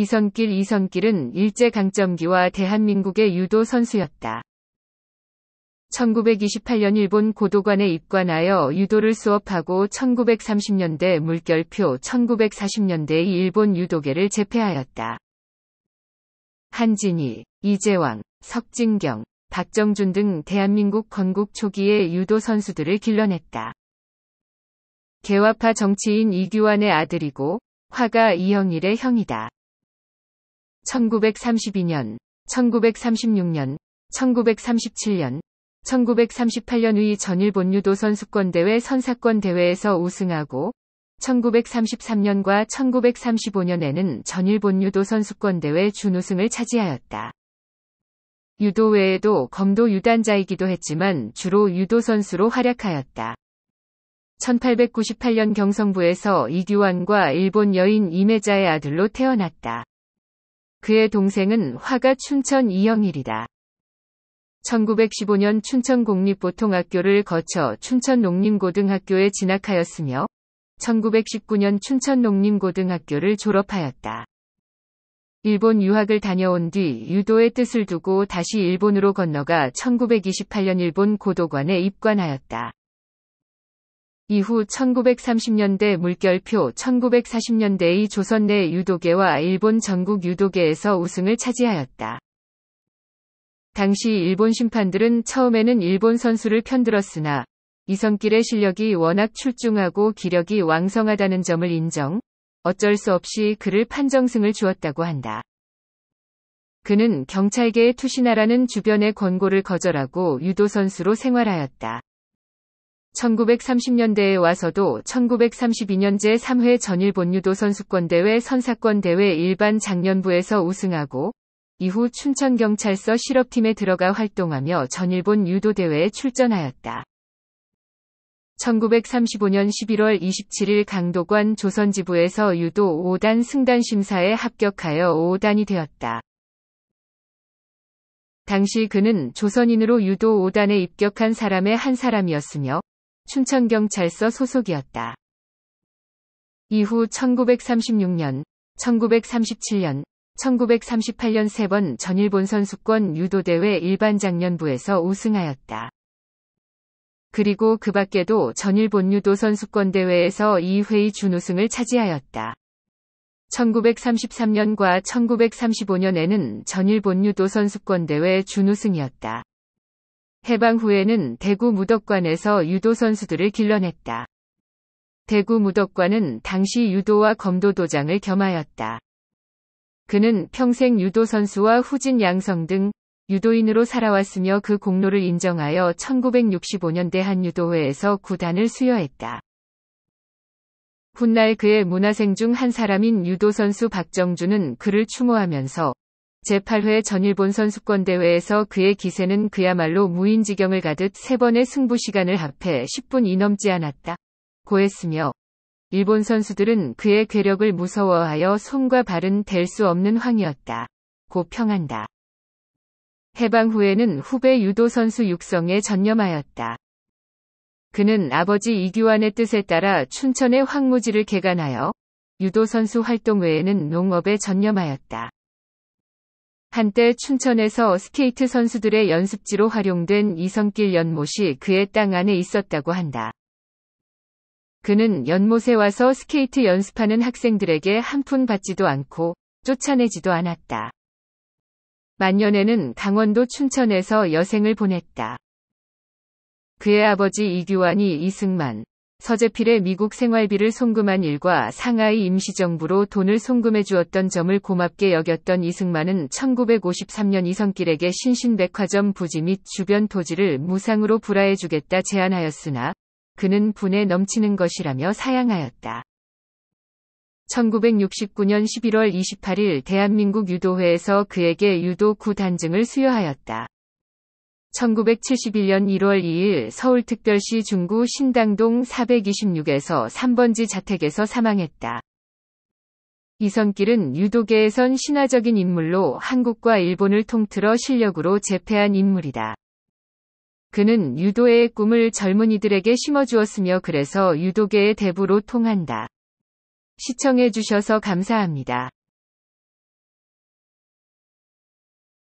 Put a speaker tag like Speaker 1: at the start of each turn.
Speaker 1: 이선길 이선길은 일제강점기와 대한민국의 유도 선수였다. 1928년 일본 고도관에 입관하여 유도를 수업하고 1930년대 물결표 1940년대의 일본 유도계를 제패하였다. 한진희, 이재왕, 석진경, 박정준 등 대한민국 건국 초기의 유도 선수들을 길러냈다. 개화파 정치인 이규환의 아들이고 화가 이형일의 형이다. 1932년, 1936년, 1937년, 1938년의 전일본 유도 선수권대회 선사권 대회에서 우승하고 1933년과 1935년에는 전일본 유도 선수권대회 준우승을 차지하였다. 유도 외에도 검도 유단자이기도 했지만 주로 유도 선수로 활약하였다. 1898년 경성부에서 이규환과 일본 여인 이매자의 아들로 태어났다. 그의 동생은 화가 춘천 이영일이다. 1915년 춘천 공립보통학교를 거쳐 춘천 농림고등학교에 진학하였으며 1919년 춘천 농림고등학교를 졸업하였다. 일본 유학을 다녀온 뒤 유도의 뜻을 두고 다시 일본으로 건너가 1928년 일본 고도관에 입관하였다. 이후 1930년대 물결표 1940년대의 조선 내 유도계와 일본 전국 유도계에서 우승을 차지하였다. 당시 일본 심판들은 처음에는 일본 선수를 편들었으나 이성길의 실력이 워낙 출중하고 기력이 왕성하다는 점을 인정, 어쩔 수 없이 그를 판정승을 주었다고 한다. 그는 경찰계에 투신하라는 주변의 권고를 거절하고 유도 선수로 생활하였다. 1930년대에 와서도 1932년 제 3회 전일 본 유도 선수권대회 선사권대회 일반 장년부에서 우승하고 이후 춘천경찰서 실업팀에 들어가 활동하며 전일본 유도대회에 출전하였다. 1935년 11월 27일 강도관 조선지부에서 유도 5단 승단 심사에 합격하여 5단이 되었다. 당시 그는 조선인으로 유도 5단에 입격한 사람의 한 사람이었으며 춘천경찰서 소속이었다. 이후 1936년, 1937년, 1938년 세 번 전일본 선 수권 유도대회 일반장년부에서 우승하였다. 그리고 그 밖에도 전일본 유도 선수권 대회에서 2회의 준우승을 차지하였다. 1933년과 1935년에는 전일본 유도 선수권 대회 준우승이었다. 해방 후에는 대구 무덕관에서 유도 선수들을 길러냈다. 대구 무덕관은 당시 유도와 검도 도장을 겸하였다. 그는 평생 유도 선수와 후진 양성 등 유도인으로 살아왔으며 그 공로를 인정하여 1965년 대한유도회에서 구단을 수여했다. 훗날 그의 문화생 중 한 사람인 유도 선수 박정주는 그를 추모하면서 제8회 전일본 선수권대회에서 그의 기세는 그야말로 무인지경을 가듯 세 번의 승부 시간을 합해 10분이 넘지 않았다. 고했으며 일본 선수들은 그의 괴력을 무서워하여 손과 발은 댈 수 없는 황이었다. 고 평한다. 해방 후에는 후배 유도 선수 육성에 전념하였다. 그는 아버지 이규환의 뜻에 따라 춘천의 황무지를 개간하여 유도 선수 활동 외에는 농업에 전념하였다. 한때 춘천에서 스케이트 선수들의 연습지로 활용된 이성길 연못이 그의 땅 안에 있었다고 한다. 그는 연못에 와서 스케이트 연습하는 학생들에게 한 푼 받지도 않고 쫓아내지도 않았다. 만년에는 강원도 춘천에서 여생을 보냈다. 그의 아버지 이규환이 이승만, 서재필의 미국 생활비를 송금한 일과 상하이 임시정부로 돈을 송금해 주었던 점을 고맙게 여겼던 이승만은 1953년 이성길에게 신신백화점 부지 및 주변 토지를 무상으로 불화해 주겠다 제안하였으나 그는 분에 넘치는 것이라며 사양하였다. 1969년 11월 28일 대한민국 유도회에서 그에게 유도 구 단증을 수여하였다. 1971년 1월 2일 서울특별시 중구 신당동 426에서 3번지 자택에서 사망했다. 이성길은 유도계에선 신화적인 인물로 한국과 일본을 통틀어 실력으로 제패한 인물이다. 그는 유도의 꿈을 젊은이들에게 심어주었으며 그래서 유도계의 대부로 통한다. 시청해주셔서 감사합니다.